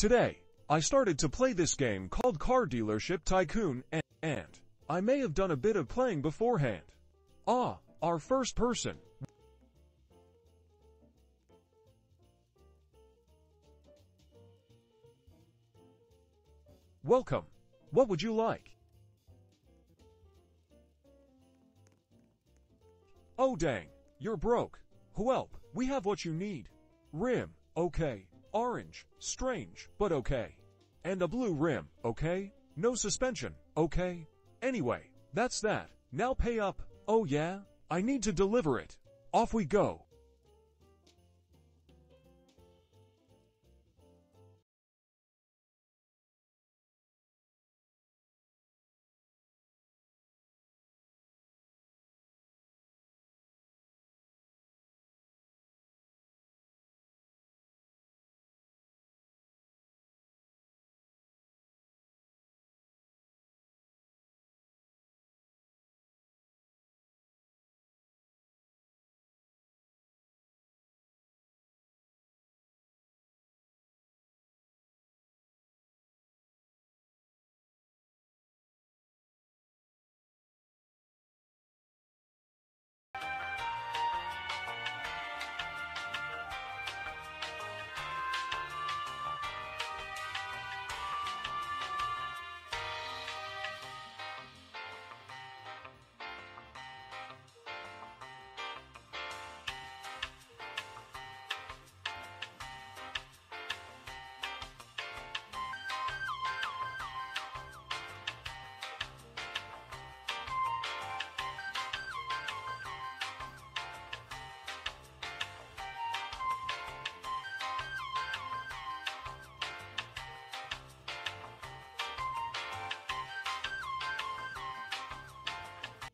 Today, I started to play this game called Car Dealership Tycoon and, and I may have done a bit of playing beforehand. Ah, our first person. Welcome. What would you like? Oh dang, you're broke. Whelp, we have what you need. Rim, okay. Orange, strange, but okay. And a blue rim, okay? No suspension, okay? Anyway, that's that. Now pay up. Oh yeah? I need to deliver it. Off we go.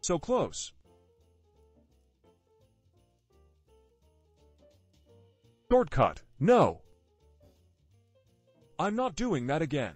So close. Shortcut. No. I'm not doing that again.